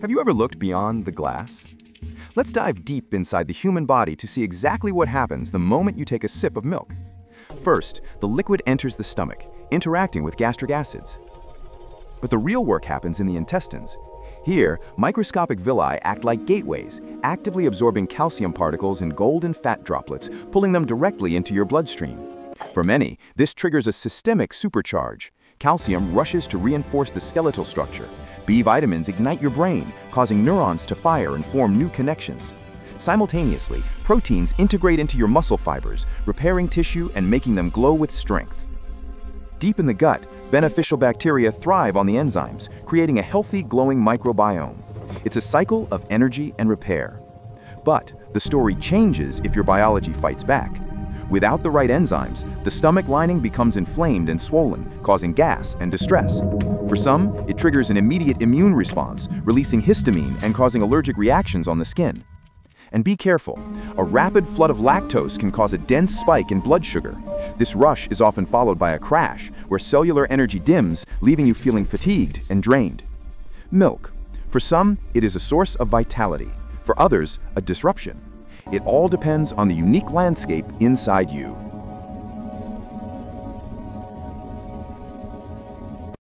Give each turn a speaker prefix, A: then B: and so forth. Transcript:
A: Have you ever looked beyond the glass? Let's dive deep inside the human body to see exactly what happens the moment you take a sip of milk. First, the liquid enters the stomach, interacting with gastric acids. But the real work happens in the intestines. Here, microscopic villi act like gateways, actively absorbing calcium particles and golden fat droplets, pulling them directly into your bloodstream. For many, this triggers a systemic supercharge. Calcium rushes to reinforce the skeletal structure, B vitamins ignite your brain, causing neurons to fire and form new connections. Simultaneously, proteins integrate into your muscle fibers, repairing tissue and making them glow with strength. Deep in the gut, beneficial bacteria thrive on the enzymes, creating a healthy, glowing microbiome. It's a cycle of energy and repair. But the story changes if your biology fights back. Without the right enzymes, the stomach lining becomes inflamed and swollen, causing gas and distress. For some, it triggers an immediate immune response, releasing histamine and causing allergic reactions on the skin. And be careful, a rapid flood of lactose can cause a dense spike in blood sugar. This rush is often followed by a crash, where cellular energy dims, leaving you feeling fatigued and drained. Milk. For some, it is a source of vitality. For others, a disruption. It all depends on the unique landscape inside you.